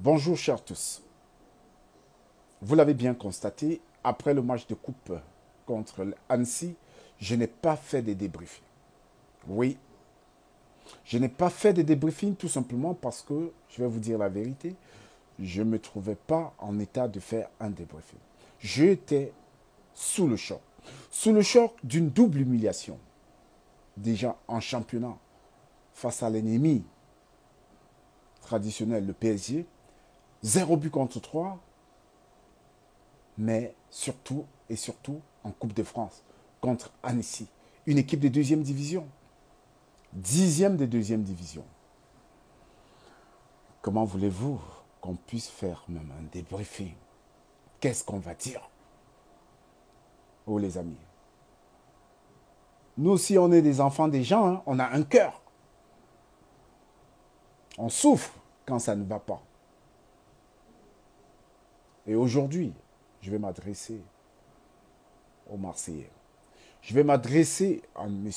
Bonjour chers tous. Vous l'avez bien constaté, après le match de coupe contre Annecy, je n'ai pas fait de débriefing. Oui, je n'ai pas fait de débriefing tout simplement parce que, je vais vous dire la vérité, je ne me trouvais pas en état de faire un débriefing. J'étais sous le choc. Sous le choc d'une double humiliation. Déjà en championnat, face à l'ennemi traditionnel, le PSG, Zéro but contre 3, mais surtout et surtout en Coupe de France contre Annecy, une équipe de deuxième division, dixième de deuxième division. Comment voulez-vous qu'on puisse faire même un débriefing? Qu'est-ce qu'on va dire? Oh les amis, nous aussi on est des enfants des gens, hein. on a un cœur. On souffre quand ça ne va pas. Et aujourd'hui, je vais m'adresser aux Marseillais. Je vais m'adresser à M.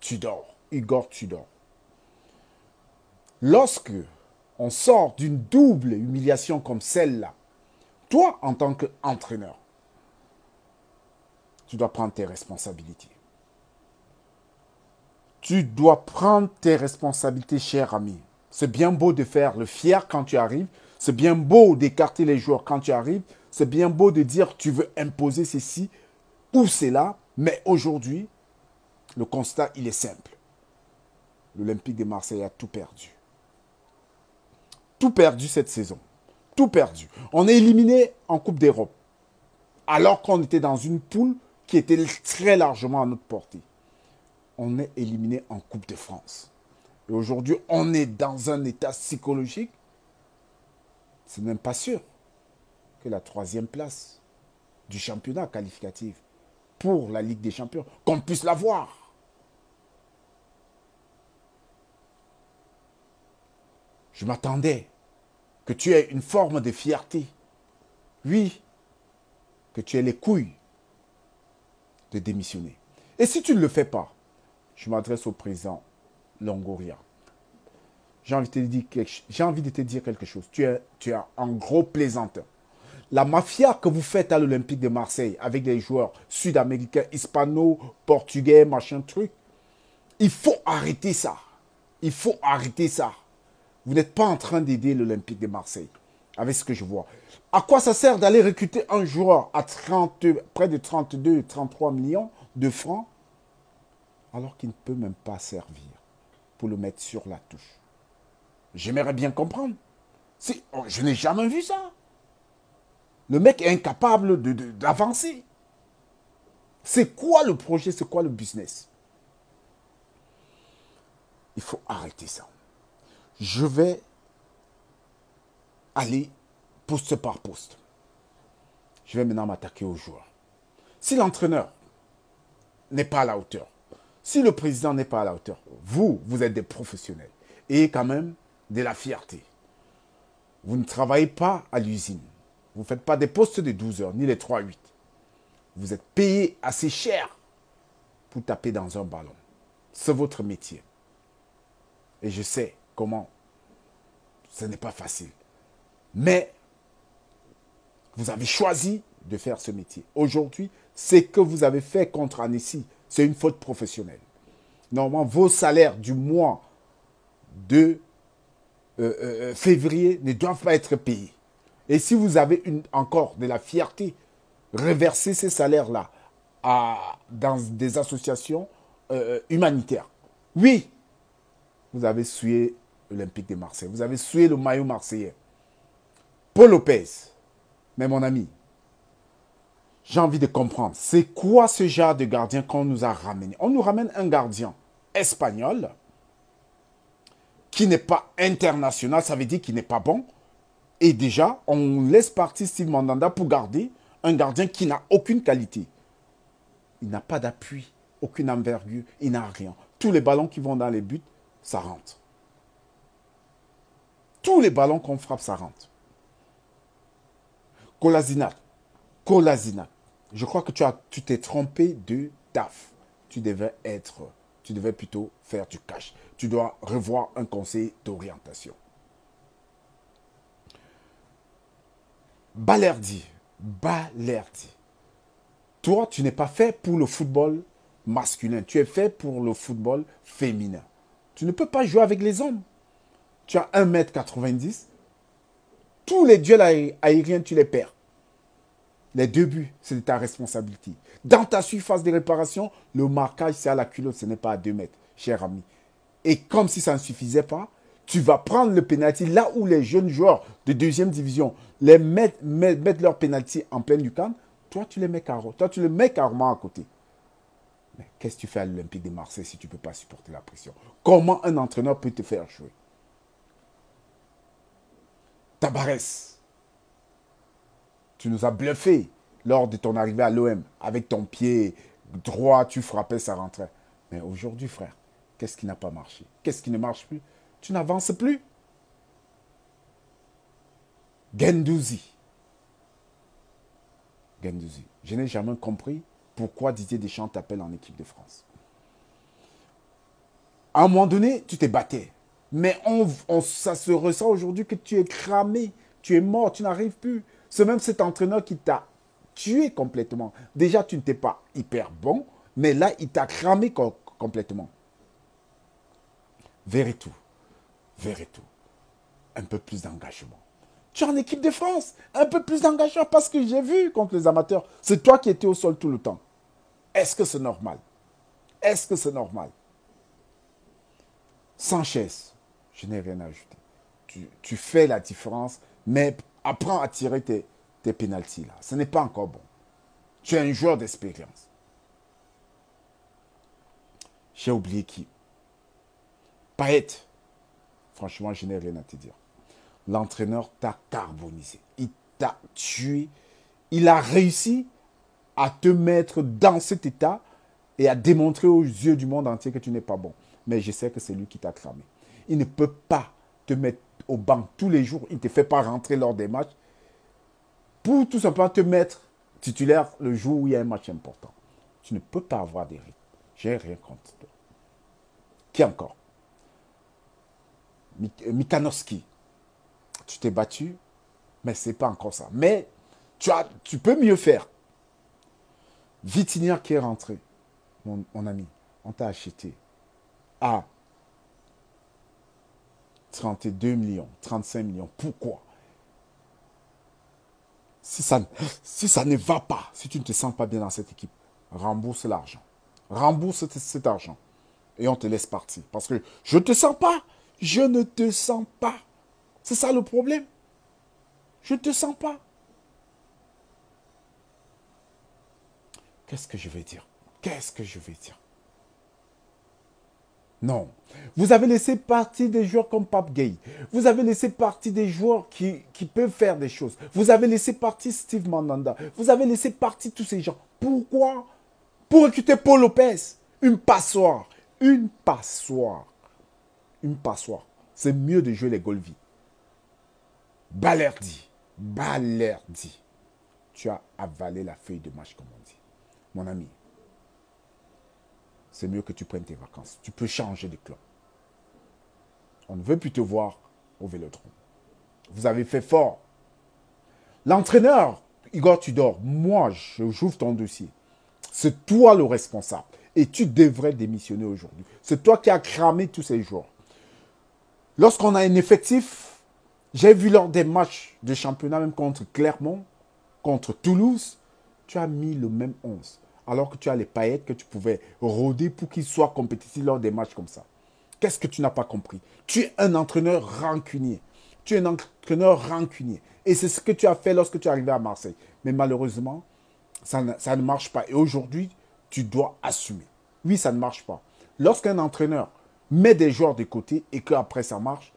Tudor, Igor Tudor. Lorsque on sort d'une double humiliation comme celle-là, toi, en tant qu'entraîneur, tu dois prendre tes responsabilités. Tu dois prendre tes responsabilités, cher ami. C'est bien beau de faire le fier quand tu arrives, c'est bien beau d'écarter les joueurs quand tu arrives. C'est bien beau de dire tu veux imposer ceci ou cela. Mais aujourd'hui, le constat, il est simple. L'Olympique de Marseille a tout perdu. Tout perdu cette saison. Tout perdu. On est éliminé en Coupe d'Europe. Alors qu'on était dans une poule qui était très largement à notre portée. On est éliminé en Coupe de France. Et aujourd'hui, on est dans un état psychologique c'est même pas sûr que la troisième place du championnat qualificatif pour la Ligue des Champions, qu'on puisse l'avoir. Je m'attendais que tu aies une forme de fierté. Oui, que tu aies les couilles de démissionner. Et si tu ne le fais pas, je m'adresse au président Longoria j'ai envie, de te dire quelque chose. Tu es, tu es un gros plaisanteur. La mafia que vous faites à l'Olympique de Marseille avec des joueurs sud-américains, hispano, portugais, machin truc, il faut arrêter ça. Il faut arrêter ça. Vous n'êtes pas en train d'aider l'Olympique de Marseille avec ce que je vois. À quoi ça sert d'aller recruter un joueur à 30, près de 32, 33 millions de francs alors qu'il ne peut même pas servir pour le mettre sur la touche? J'aimerais bien comprendre. Oh, je n'ai jamais vu ça. Le mec est incapable d'avancer. c'est quoi le projet? C'est quoi le business? Il faut arrêter ça. Je vais aller poste par poste. Je vais maintenant m'attaquer aux joueurs. Si l'entraîneur n'est pas à la hauteur, si le président n'est pas à la hauteur, vous, vous êtes des professionnels. Et quand même, de la fierté. Vous ne travaillez pas à l'usine. Vous ne faites pas des postes de 12 heures, ni les 3-8. Vous êtes payé assez cher pour taper dans un ballon. C'est votre métier. Et je sais comment ce n'est pas facile. Mais vous avez choisi de faire ce métier. Aujourd'hui, ce que vous avez fait contre Annecy, c'est une faute professionnelle. Normalement, vos salaires du mois de euh, euh, février ne doivent pas être payés. Et si vous avez une, encore de la fierté, reversez ces salaires-là dans des associations euh, humanitaires. Oui, vous avez sué l'Olympique de Marseille, vous avez sué le maillot marseillais. Paul Lopez, mais mon ami, j'ai envie de comprendre, c'est quoi ce genre de gardien qu'on nous a ramené? On nous ramène un gardien espagnol, qui n'est pas international, ça veut dire qu'il n'est pas bon. Et déjà, on laisse partir Steve Mandanda pour garder un gardien qui n'a aucune qualité. Il n'a pas d'appui, aucune envergure, il n'a rien. Tous les ballons qui vont dans les buts, ça rentre. Tous les ballons qu'on frappe, ça rentre. Kolasinac. Kolasinac. Je crois que tu as, tu t'es trompé de DAF. Tu devais être tu devais plutôt faire du cash. Tu dois revoir un conseil d'orientation. Balerdi, Balerdi. Toi, tu n'es pas fait pour le football masculin. Tu es fait pour le football féminin. Tu ne peux pas jouer avec les hommes. Tu as 1m90. Tous les duels aériens, tu les perds. Les deux buts, c'est ta responsabilité. Dans ta surface de réparation, le marquage, c'est à la culotte, ce n'est pas à 2 mètres, cher ami. Et comme si ça ne suffisait pas, tu vas prendre le penalty là où les jeunes joueurs de deuxième division les mettent, leur penalty en pleine camp. Toi, tu les mets carrément. Toi, tu les mets carrément à côté. Mais qu'est-ce que tu fais à l'Olympique de Marseille si tu ne peux pas supporter la pression? Comment un entraîneur peut te faire jouer? Tabarès, tu nous as bluffé lors de ton arrivée à l'OM. Avec ton pied droit, tu frappais, ça rentrait. Mais aujourd'hui, frère, qu'est-ce qui n'a pas marché? Qu'est-ce qui ne marche plus? Tu n'avances plus. Gendouzi. Gendouzi. Je n'ai jamais compris pourquoi Didier Deschamps t'appelle en équipe de France. À un moment donné, tu t'es batté. Mais on, ça se ressent aujourd'hui que tu es cramé, tu es mort, tu n'arrives plus. C'est même cet entraîneur qui t'a tué complètement. Déjà, tu n'étais pas hyper bon, mais là, il t'a cramé complètement. Verrez tout. Verrez tout. Un peu plus d'engagement. Tu es en équipe de France. Un peu plus d'engagement parce que j'ai vu contre les amateurs. C'est toi qui étais au sol tout le temps. Est-ce que c'est normal? Est-ce que c'est normal? Sanchez, je n'ai rien à ajouter. Tu, fais la différence, mais apprends à tirer tes, tes pénalties là. Ce n'est pas encore bon. Tu es un joueur d'expérience. J'ai oublié qui. Payet. Franchement, je n'ai rien à te dire. L'entraîneur t'a carbonisé. Il t'a tué. Il a réussi à te mettre dans cet état et à démontrer aux yeux du monde entier que tu n'es pas bon. Mais je sais que c'est lui qui t'a cramé. Il ne peut pas te mettre au banc tous les jours. Il ne te fait pas rentrer lors des matchs pour tout simplement te mettre titulaire le jour où il y a un match important. Tu ne peux pas avoir des rythmes. J'ai rien contre toi. Qui encore? Mikanowski. Tu t'es battu, mais ce n'est pas encore ça. Mais tu, as, tu peux mieux faire. Vitinière qui est rentré, mon, ami, on t'a acheté à 32 millions, 35 millions. Pourquoi? Si ça, ne va pas, si tu ne te sens pas bien dans cette équipe, rembourse l'argent. Rembourse cet argent. Et on te laisse partir. Parce que je ne te sens pas. Je ne te sens pas. C'est ça le problème. Je ne te sens pas. Qu'est-ce que je vais dire? Qu'est-ce que je vais dire? Non. Vous avez laissé partir des joueurs comme Pape Gay. Vous avez laissé partir des joueurs qui, peuvent faire des choses. Vous avez laissé partir Steve Mandanda. Vous avez laissé partir tous ces gens. Pourquoi? Pour recruter Paul Lopez. Une passoire. Une passoire. Une passoire. C'est mieux de jouer les Golvi. Balerdi. Balerdi. Tu as avalé la feuille de match comme on dit mon ami, c'est mieux que tu prennes tes vacances. Tu peux changer de club. On ne veut plus te voir au vélodrome. Vous avez fait fort. L'entraîneur, Igor Tudor, moi, je j'ouvre ton dossier. C'est toi le responsable. Et tu devrais démissionner aujourd'hui. C'est toi qui as cramé tous ces jours. Lorsqu'on a un effectif, j'ai vu lors des matchs de championnat, même contre Clermont, contre Toulouse, tu as mis le même 11 alors que tu as les paillettes que tu pouvais rôder pour qu'ils soient compétitifs lors des matchs comme ça. Qu'est-ce que tu n'as pas compris? Tu es un entraîneur rancunier. Tu es un entraîneur rancunier. Et c'est ce que tu as fait lorsque tu es arrivé à Marseille. Mais malheureusement, ça ne, ça ne marche pas. Et aujourd'hui, tu dois assumer. Oui, ça ne marche pas. Lorsqu'un entraîneur met des joueurs de côté et qu'après ça marche,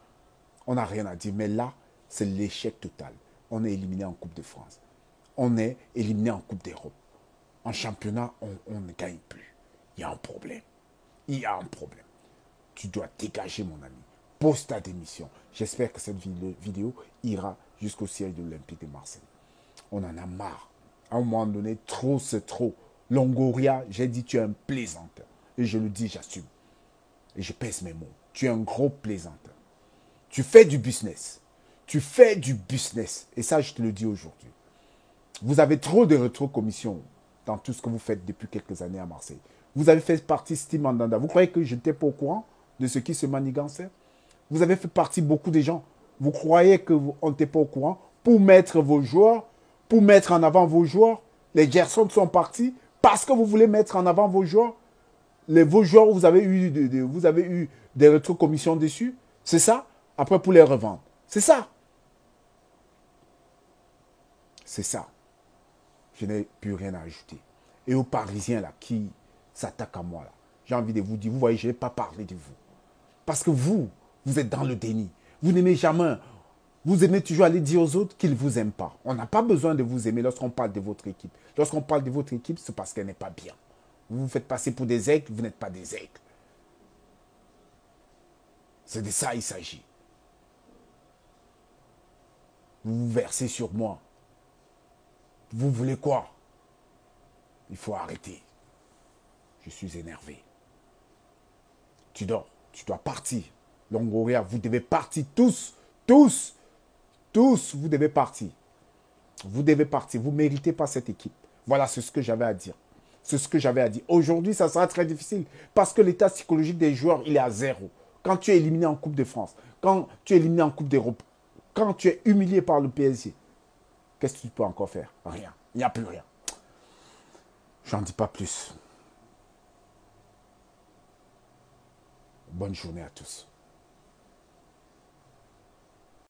on n'a rien à dire. Mais là, c'est l'échec total. On est éliminé en Coupe de France. On est éliminé en Coupe d'Europe en championnat, on, ne gagne plus. Il y a un problème. Il y a un problème. Tu dois dégager, mon ami. Pose ta démission. J'espère que cette vidéo ira jusqu'au ciel de l'Olympique de Marseille. On en a marre. À un moment donné, trop c'est trop. Longoria, j'ai dit tu es un plaisanteur. Et je le dis, j'assume. Et je pèse mes mots. Tu es un gros plaisanteur. Tu fais du business. Tu fais du business. Et ça, je te le dis aujourd'hui. Vous avez trop de rétro-commissions dans tout ce que vous faites depuis quelques années à Marseille. Vous avez fait partie Steve Mandanda. Vous croyez que je n'étais pas au courant de ce qui se manigançait Vous avez fait partie beaucoup des gens. Vous croyez qu'on n'était pas au courant pour mettre vos joueurs, pour mettre en avant vos joueurs? Les Gerson sont partis parce que vous voulez mettre en avant vos joueurs? Les, vos joueurs, vous avez eu, vous avez eu des rétro-commissions dessus? C'est ça? Après, pour les revendre. C'est ça? C'est ça. Je n'ai plus rien à ajouter. Et aux Parisiens là qui s'attaquent à moi là, j'ai envie de vous dire, vous voyez, je n'ai pas parlé de vous. Parce que vous, vous êtes dans le déni. Vous n'aimez jamais. Vous aimez toujours aller dire aux autres qu'ils ne vous aiment pas. On n'a pas besoin de vous aimer lorsqu'on parle de votre équipe. Lorsqu'on parle de votre équipe, c'est parce qu'elle n'est pas bien. Vous vous faites passer pour des aigles, vous n'êtes pas des aigles. C'est de ça qu'il s'agit. Vous vous versez sur moi. Vous voulez quoi? Il faut arrêter. Je suis énervé. Tu dors, tu dois partir. Longoria, vous devez partir tous, tous, tous, vous devez partir. Vous devez partir. Vous ne méritez pas cette équipe. Voilà, c'est ce que j'avais à dire. C'est ce que j'avais à dire. Aujourd'hui, ça sera très difficile parce que l'état psychologique des joueurs, il est à zéro. Quand tu es éliminé en Coupe de France, quand tu es éliminé en Coupe d'Europe, quand tu es humilié par le PSG, qu'est-ce que tu peux encore faire? Rien. Il n'y a plus rien. J'en dis pas plus. Bonne journée à tous.